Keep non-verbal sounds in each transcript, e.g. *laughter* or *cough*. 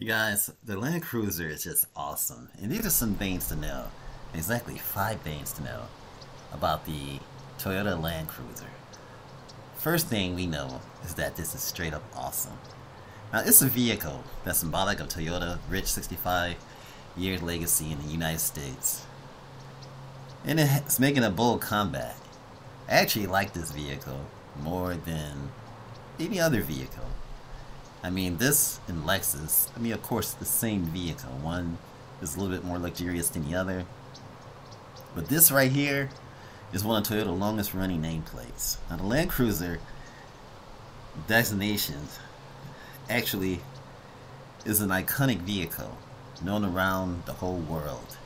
You guys, the Land Cruiser is just awesome. And these are some things to know. Exactly five things to know about the Toyota Land Cruiser. First thing we know is that this is straight up awesome. Now, it's a vehicle that's symbolic of Toyota rich 65 years legacy in the United States. And it's making a bold comeback. I actually like this vehicle more than any other vehicle. I mean, this and Lexus, I mean, of course, the same vehicle. One is a little bit more luxurious than the other. But this right here is one of Toyota's longest running nameplates. Now, the Land Cruiser designation actually is an iconic vehicle known around the whole world.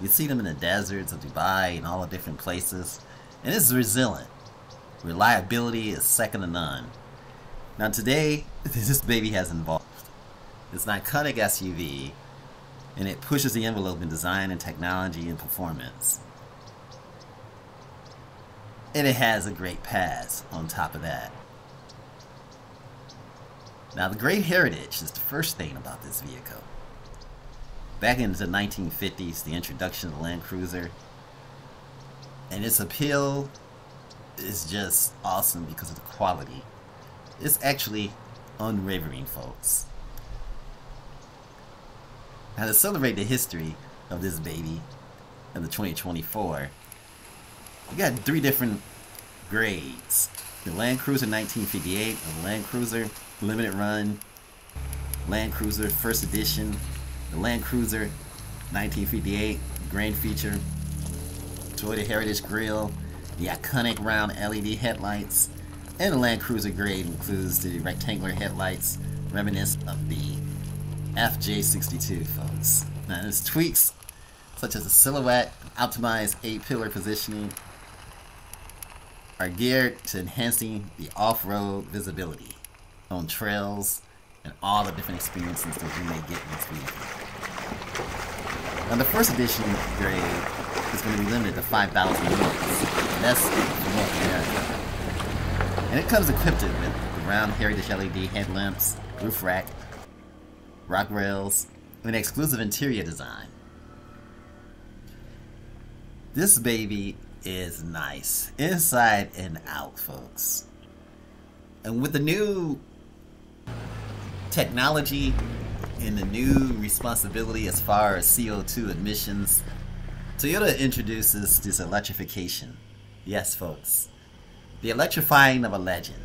You see them in the deserts of Dubai and all the different places. And it's resilient. Reliability is second to none. Now today, *laughs* this baby has evolved. It's an iconic SUV, and it pushes the envelope in design and technology and performance. And it has a great pass on top of that. Now the great heritage is the first thing about this vehicle. Back in the 1950s, the introduction of the Land Cruiser, and its appeal is just awesome because of the quality it's actually unwavering, folks. Now, to celebrate the history of this baby in the 2024, we got three different grades. The Land Cruiser 1958, the Land Cruiser Limited Run, Land Cruiser First Edition, the Land Cruiser 1958 Grand Feature, Toyota Heritage Grill, the iconic round LED headlights, and the Land Cruiser grade includes the rectangular headlights, reminiscent of the FJ62, folks. Now, there's tweaks such as the silhouette, optimized A-pillar positioning, are geared to enhancing the off-road visibility on trails and all the different experiences that you may get in this vehicle. Now, the first edition grade is going to be limited to 5,000 units, and that's North America. And it comes equipped with round heritage LED headlamps, roof rack, rock rails, and exclusive interior design. This baby is nice, inside and out, folks. And with the new technology and the new responsibility as far as CO2 emissions, Toyota introduces this electrification. Yes, folks. The electrifying of a legend.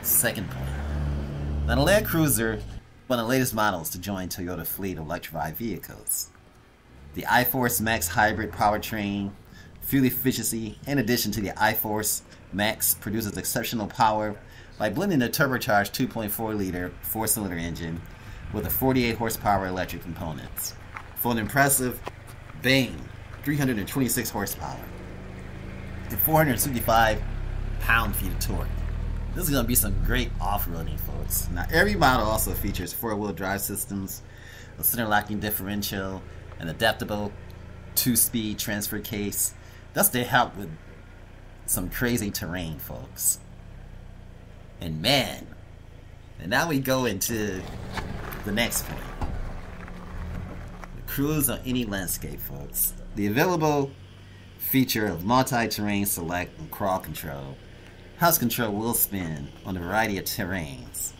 Second point. The Land Cruiser, one of the latest models to join Toyota fleet of electrified vehicles. The iForce Max hybrid powertrain, fuel efficiency, in addition to the iForce Max, produces exceptional power by blending the turbocharged 2.4 liter four cylinder engine with a 48 horsepower electric components. For an impressive bang 326 horsepower and 465 pound-feet of torque. This is going to be some great off-roading, folks. Now, every model also features four-wheel drive systems, a center locking differential, an adaptable two-speed transfer case. That's to help with some crazy terrain, folks. And man, and now we go into the next point. The cruise on any landscape, folks. The available feature of multi-terrain select and crawl control House control will spin on a variety of terrains.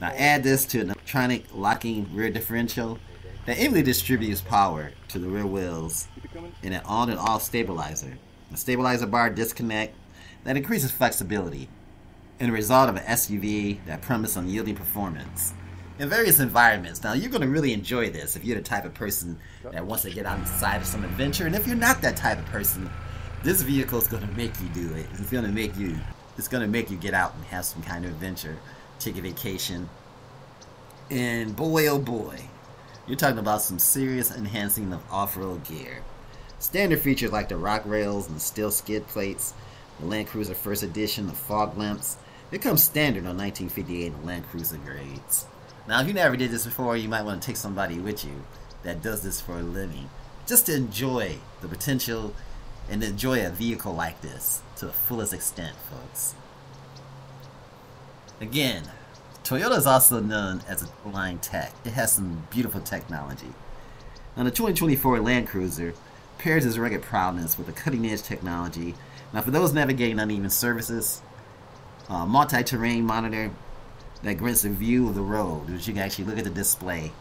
Now add this to an electronic locking rear differential that evenly distributes power to the rear wheels in an on and off stabilizer. A stabilizer bar disconnect that increases flexibility and the result of an SUV that promises unyielding performance in various environments. Now, you're going to really enjoy this if you're the type of person that wants to get outside of some adventure. And if you're not that type of person, this vehicle is going to make you do it. It's going to make you. It's going to make you get out and have some kind of adventure, take a vacation. And boy, oh boy, you're talking about some serious enhancing of off-road gear. Standard features like the rock rails and the steel skid plates, the Land Cruiser First Edition, the fog lamps, it comes standard on 1958 Land Cruiser grades. Now, if you never did this before, you might want to take somebody with you that does this for a living, just to enjoy the potential and enjoy a vehicle like this to the fullest extent, folks. Again, Toyota is also known as a line tech. It has some beautiful technology. Now, the 2024 Land Cruiser pairs its rugged prowess with a cutting-edge technology. Now, for those navigating uneven surfaces, multi-terrain monitor that grants a view of the road, which you can actually look at the display,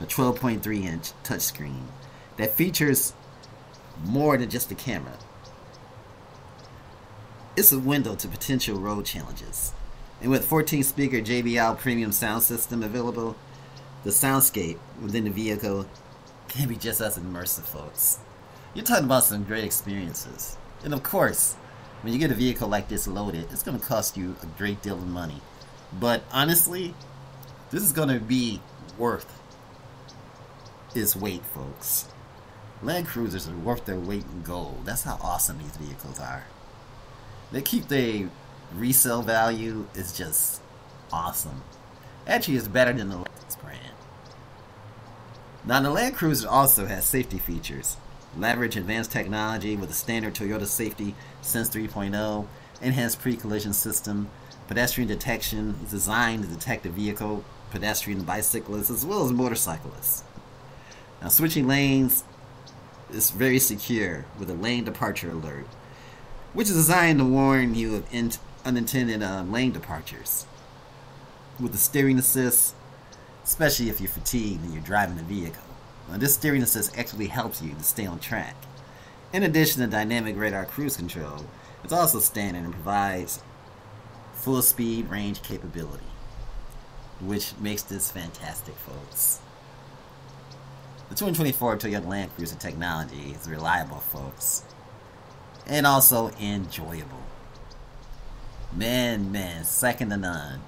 a 12.3-inch touchscreen that features more than just the camera. It's a window to potential road challenges. And with 14 speaker JBL premium sound system available, the soundscape within the vehicle can be just as immersive, folks. You're talking about some great experiences. And of course, when you get a vehicle like this loaded, it's going to cost you a great deal of money. But honestly, this is going to be worth its weight, folks. Land Cruisers are worth their weight in gold. That's how awesome these vehicles are. They keep their resale value is just awesome. Actually, it's better than the Lexus brand. Now, the Land Cruiser also has safety features. Leverage advanced technology with a standard Toyota Safety Sense 3.0, enhanced pre-collision system, pedestrian detection designed to detect a vehicle, pedestrian bicyclists, as well as motorcyclists. Now, switching lanes is very secure with a lane departure alert, which is designed to warn you of in- unintended uh, lane departures. With the steering assist, especially if you're fatigued and you're driving the vehicle. Now, this steering assist actually helps you to stay on track. In addition to dynamic radar cruise control, it's also standard and provides full speed range capability, which makes this fantastic, folks. The 2024 Toyota Land Cruiser technology is reliable, folks, and also enjoyable. Man, man, second to none.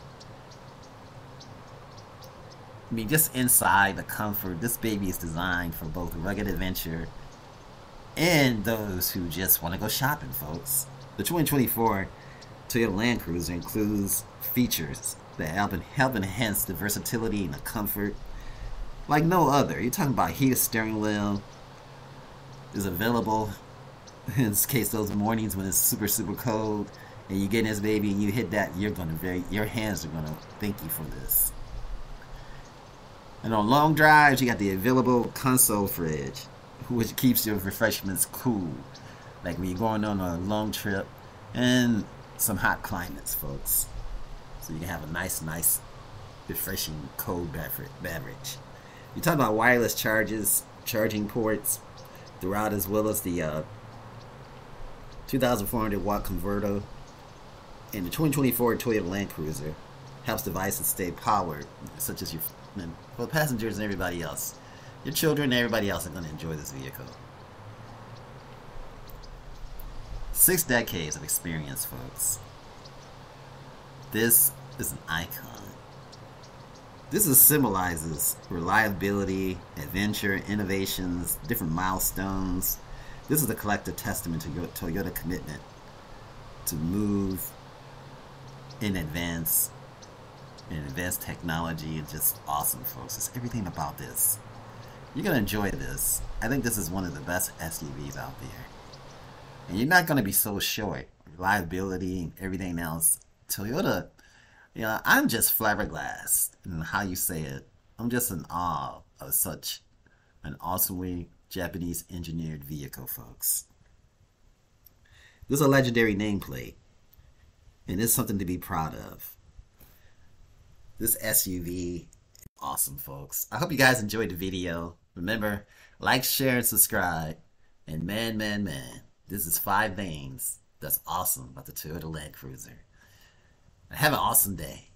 I mean, just inside the comfort, this baby is designed for both rugged adventure and those who just want to go shopping, folks. The 2024 Toyota Land Cruiser includes features that help, help enhance the versatility and the comfort like no other. You're talking about heated steering wheel is available *laughs* in case those mornings when it's super super cold and you get in this baby and you hit that, you're gonna very your hands are gonna thank you for this. And on long drives, you got the available console fridge, which keeps your refreshments cool, like when you're going on a long trip, and some hot climates, folks. So you can have a nice, nice, refreshing cold beverage. You talk about wireless charges, charging ports throughout, as well as the uh, 2,400 watt converter and the 2024 Toyota Land Cruiser helps devices stay powered, such as your well, passengers and everybody else. Your children and everybody else are going to enjoy this vehicle. Six decades of experience, folks. This is an icon. This is symbolizes reliability, adventure, innovations, different milestones. This is a collective testament to your Toyota commitment to move in advance in advanced technology and just awesome folks. It's everything about this. You're gonna enjoy this. I think this is one of the best SUVs out there. And you're not gonna be so short. Reliability and everything else. Toyota you know, I'm just flabbergasted in how you say it. I'm just in awe of such an awesomely Japanese engineered vehicle, folks. This is a legendary nameplate, and it's something to be proud of. This SUV, awesome, folks. I hope you guys enjoyed the video. Remember, like, share, and subscribe. And man, man, man, this is five things that's awesome about the Toyota Land Cruiser. Have an awesome day.